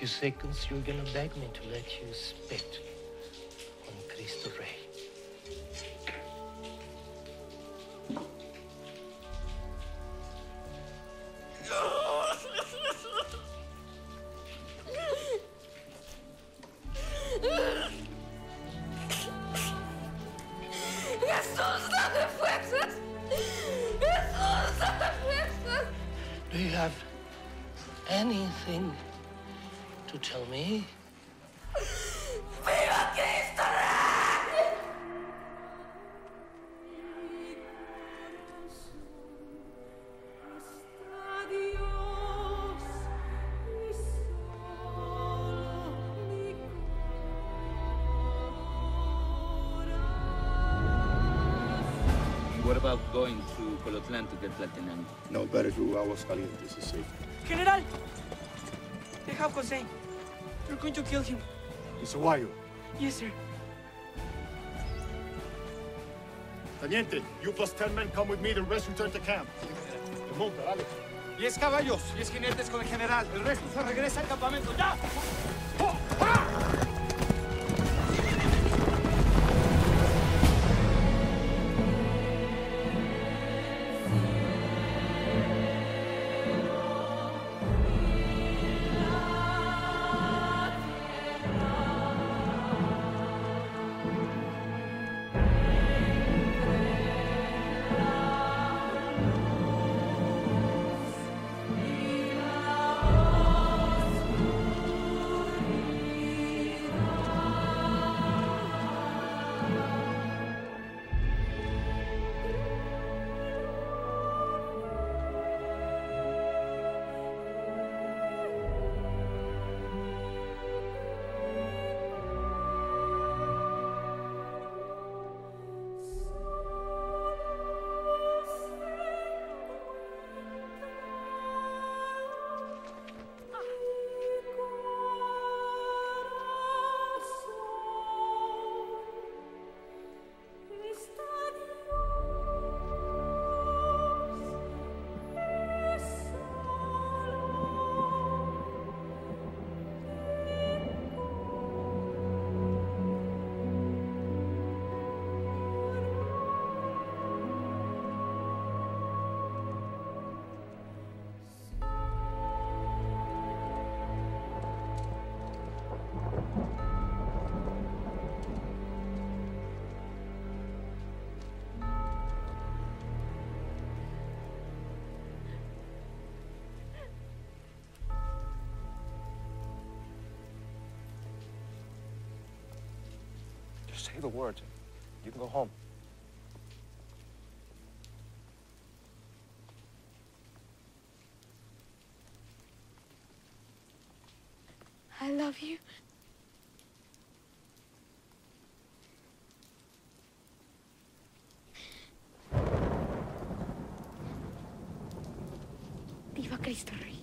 few seconds, you're gonna beg me to let you spit on Cristo Rey. Jesús, dame fuerzas. Jesús. Do you have anything to tell me? ¡Viva Cristo Rey! What about going to Colotlan to get Platinum? No, better to Aguascalientes is safe. General! They have Jose. They're going to kill him. It's Aguayo. Yes, sir. Teniente, you plus 10 men come with me, the rest return to camp. Monta, dale. Diez caballos, diez jinetes con el general. El resto se regresa al campamento. ¡Ya! Say the words. You can go home. I love you. Viva Cristo Rey.